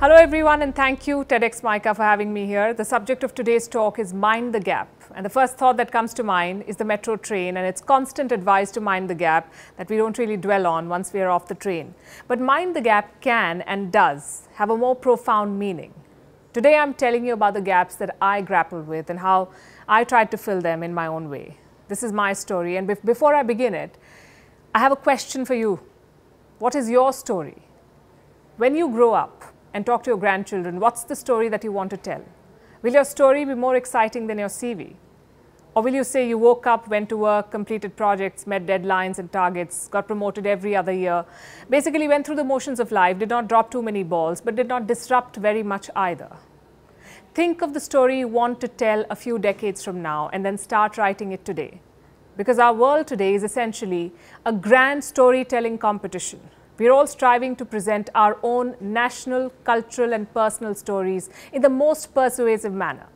Hello, everyone, and thank you, TEDx MICA, for having me here. The subject of today's talk is Mind the Gap. And the first thought that comes to mind is the metro train and its constant advice to mind the gap that we don't really dwell on once we are off the train. But mind the gap can and does have a more profound meaning. Today, I'm telling you about the gaps that I grappled with and how I tried to fill them in my own way. This is my story, and before I begin it, I have a question for you. What is your story? When you grow up, and talk to your grandchildren, what's the story that you want to tell? Will your story be more exciting than your CV? Or will you say you woke up, went to work, completed projects, met deadlines and targets, got promoted every other year, basically went through the motions of life, did not drop too many balls, but did not disrupt very much either? Think of the story you want to tell a few decades from now and then start writing it today. Because our world today is essentially a grand storytelling competition we are all striving to present our own national, cultural, and personal stories in the most persuasive manner.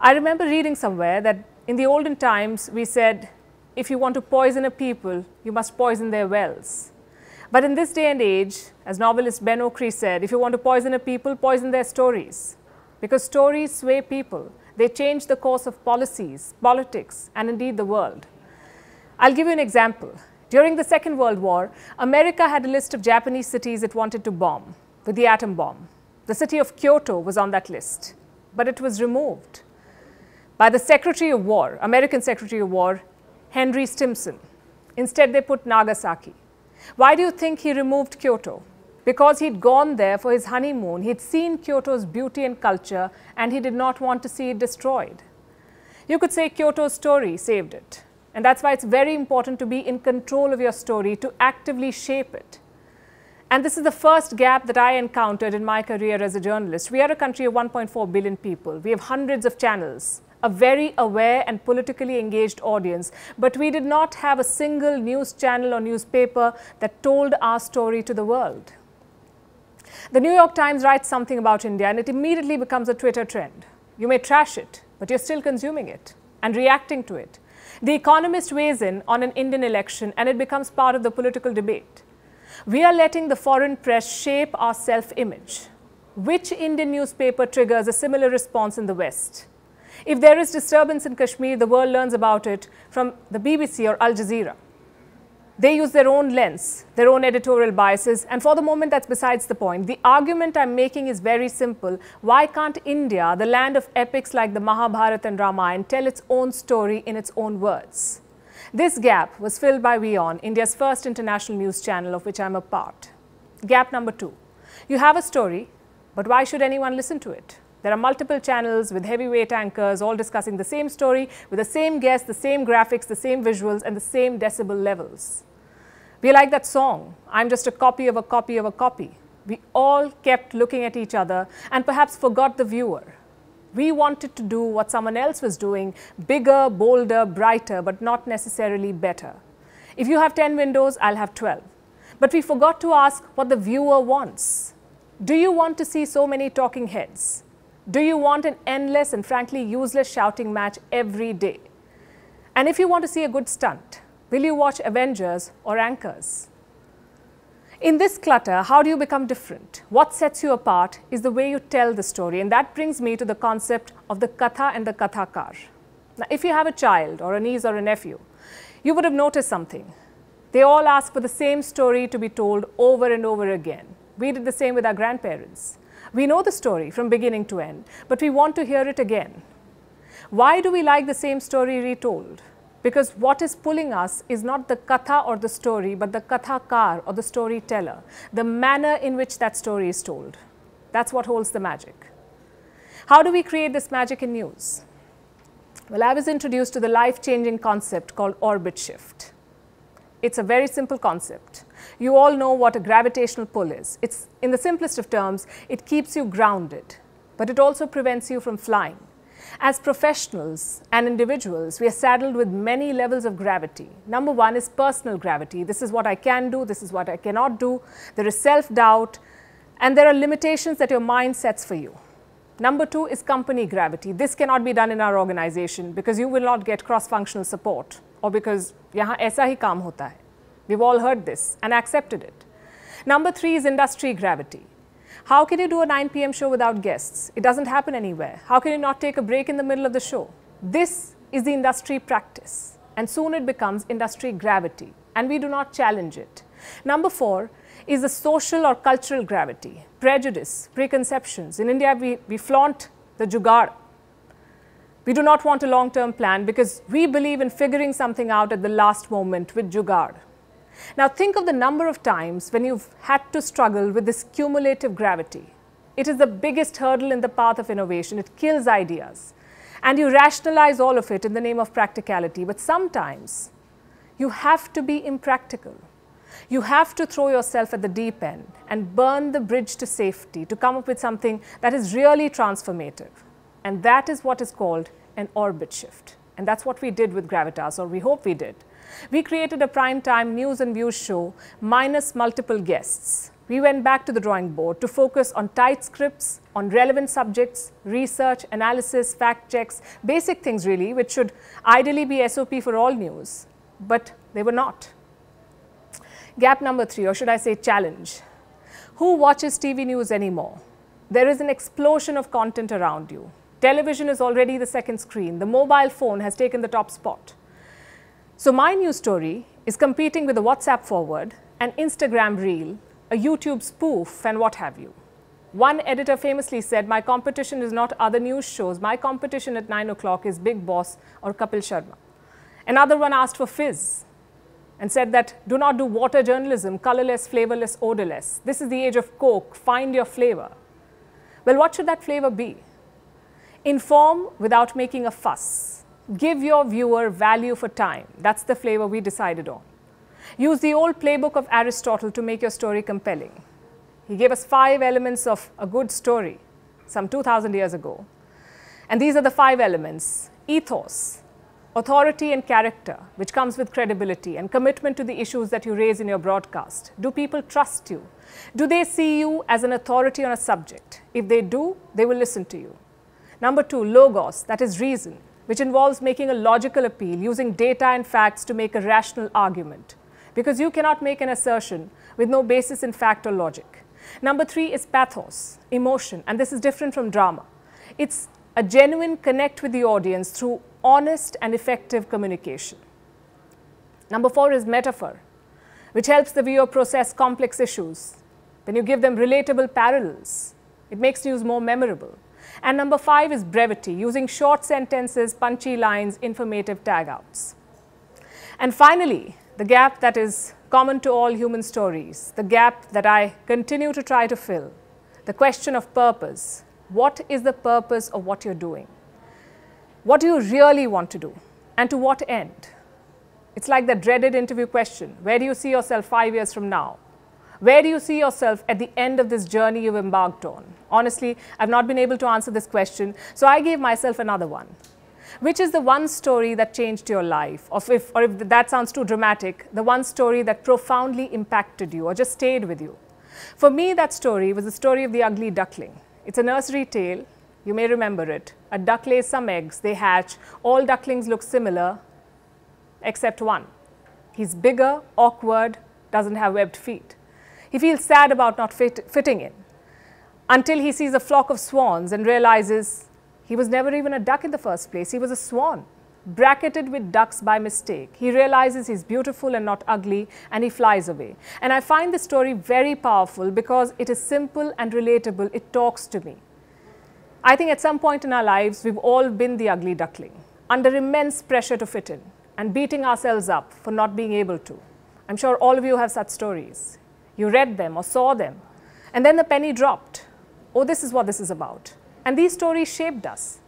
I remember reading somewhere that in the olden times we said, if you want to poison a people, you must poison their wells. But in this day and age, as novelist Ben Okri said, if you want to poison a people, poison their stories. Because stories sway people. They change the course of policies, politics, and indeed the world. I'll give you an example. During the Second World War, America had a list of Japanese cities it wanted to bomb with the atom bomb. The city of Kyoto was on that list, but it was removed by the Secretary of War, American Secretary of War, Henry Stimson. Instead, they put Nagasaki. Why do you think he removed Kyoto? Because he'd gone there for his honeymoon, he'd seen Kyoto's beauty and culture, and he did not want to see it destroyed. You could say Kyoto's story saved it. And that's why it's very important to be in control of your story, to actively shape it. And this is the first gap that I encountered in my career as a journalist. We are a country of 1.4 billion people. We have hundreds of channels, a very aware and politically engaged audience, but we did not have a single news channel or newspaper that told our story to the world. The New York Times writes something about India and it immediately becomes a Twitter trend. You may trash it, but you're still consuming it and reacting to it. The Economist weighs in on an Indian election and it becomes part of the political debate. We are letting the foreign press shape our self image. Which Indian newspaper triggers a similar response in the West? If there is disturbance in Kashmir, the world learns about it from the BBC or Al Jazeera. They use their own lens, their own editorial biases, and for the moment, that's besides the point. The argument I'm making is very simple. Why can't India, the land of epics like the Mahabharata and Ramayana, tell its own story in its own words? This gap was filled by WION, India's first international news channel of which I'm a part. Gap number two. You have a story, but why should anyone listen to it? There are multiple channels with heavyweight anchors all discussing the same story with the same guests, the same graphics, the same visuals, and the same decibel levels. We like that song, I'm just a copy of a copy of a copy. We all kept looking at each other and perhaps forgot the viewer. We wanted to do what someone else was doing, bigger, bolder, brighter, but not necessarily better. If you have 10 windows, I'll have 12. But we forgot to ask what the viewer wants. Do you want to see so many talking heads? Do you want an endless and frankly useless shouting match every day? And if you want to see a good stunt, Will you watch Avengers or Anchors? In this clutter, how do you become different? What sets you apart is the way you tell the story. And that brings me to the concept of the katha and the kathakar. Now, if you have a child or a niece or a nephew, you would have noticed something. They all ask for the same story to be told over and over again. We did the same with our grandparents. We know the story from beginning to end, but we want to hear it again. Why do we like the same story retold? Because what is pulling us is not the katha or the story, but the kathakar or the storyteller, the manner in which that story is told. That's what holds the magic. How do we create this magic in news? Well, I was introduced to the life changing concept called orbit shift. It's a very simple concept. You all know what a gravitational pull is. It's, in the simplest of terms, it keeps you grounded, but it also prevents you from flying. As professionals and individuals, we are saddled with many levels of gravity. Number one is personal gravity. This is what I can do, this is what I cannot do. There is self doubt, and there are limitations that your mind sets for you. Number two is company gravity. This cannot be done in our organization because you will not get cross functional support or because yahan aisa hi kaam hota hai. We've all heard this and accepted it. Number three is industry gravity. How can you do a 9 p.m. show without guests? It doesn't happen anywhere. How can you not take a break in the middle of the show? This is the industry practice, and soon it becomes industry gravity, and we do not challenge it. Number four is the social or cultural gravity, prejudice, preconceptions. In India, we, we flaunt the jugaad. We do not want a long term plan because we believe in figuring something out at the last moment with jugaad. Now, think of the number of times when you've had to struggle with this cumulative gravity. It is the biggest hurdle in the path of innovation. It kills ideas. And you rationalize all of it in the name of practicality. But sometimes you have to be impractical. You have to throw yourself at the deep end and burn the bridge to safety to come up with something that is really transformative. And that is what is called an orbit shift. And that's what we did with Gravitas, or we hope we did. We created a prime time news and views show minus multiple guests. We went back to the drawing board to focus on tight scripts, on relevant subjects, research, analysis, fact checks, basic things really, which should ideally be SOP for all news, but they were not. Gap number three, or should I say challenge. Who watches TV news anymore? There is an explosion of content around you. Television is already the second screen. The mobile phone has taken the top spot. So my news story is competing with a WhatsApp forward, an Instagram reel, a YouTube spoof, and what have you. One editor famously said, My competition is not other news shows. My competition at 9 o'clock is Bigg Boss or Kapil Sharma. Another one asked for fizz and said that do not do water journalism, colorless, flavorless, odorless. This is the age of Coke. Find your flavor. Well, what should that flavor be? Inform without making a fuss give your viewer value for time. That's the flavor we decided on. Use the old playbook of Aristotle to make your story compelling. He gave us five elements of a good story some 2,000 years ago. And these are the five elements ethos, authority and character, which comes with credibility and commitment to the issues that you raise in your broadcast. Do people trust you? Do they see you as an authority on a subject? If they do, they will listen to you. Number two, logos, that is reason which involves making a logical appeal using data and facts to make a rational argument. Because you cannot make an assertion with no basis in fact or logic. Number three is pathos, emotion, and this is different from drama. It's a genuine connect with the audience through honest and effective communication. Number four is metaphor, which helps the viewer process complex issues. When you give them relatable parallels, it makes news more memorable. And number five is brevity, using short sentences, punchy lines, informative tagouts. And finally, the gap that is common to all human stories, the gap that I continue to try to fill, the question of purpose. What is the purpose of what you're doing? What do you really want to do? And to what end? It's like the dreaded interview question where do you see yourself five years from now? Where do you see yourself at the end of this journey you've embarked on? Honestly, I've not been able to answer this question, so I gave myself another one. Which is the one story that changed your life? Or if, or if that sounds too dramatic, the one story that profoundly impacted you or just stayed with you? For me, that story was the story of the ugly duckling. It's a nursery tale. You may remember it. A duck lays some eggs, they hatch. All ducklings look similar, except one. He's bigger, awkward, doesn't have webbed feet. He feels sad about not fit, fitting in until he sees a flock of swans and realizes he was never even a duck in the first place. He was a swan, bracketed with ducks by mistake. He realizes he's beautiful and not ugly, and he flies away. And I find this story very powerful because it is simple and relatable. It talks to me. I think at some point in our lives, we've all been the ugly duckling, under immense pressure to fit in, and beating ourselves up for not being able to. I'm sure all of you have such stories. You read them or saw them, and then the penny dropped. Oh, this is what this is about. And these stories shaped us.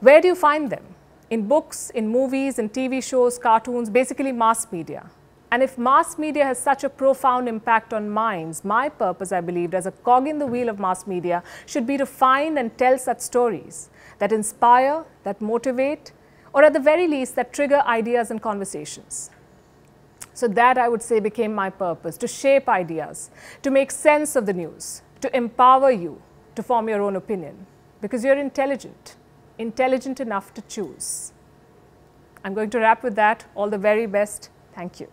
Where do you find them? In books, in movies, in TV shows, cartoons, basically mass media. And if mass media has such a profound impact on minds, my purpose, I believed, as a cog in the wheel of mass media, should be to find and tell such stories that inspire, that motivate, or at the very least, that trigger ideas and conversations. So that I would say became my purpose to shape ideas, to make sense of the news, to empower you to form your own opinion because you're intelligent, intelligent enough to choose. I'm going to wrap with that. All the very best. Thank you.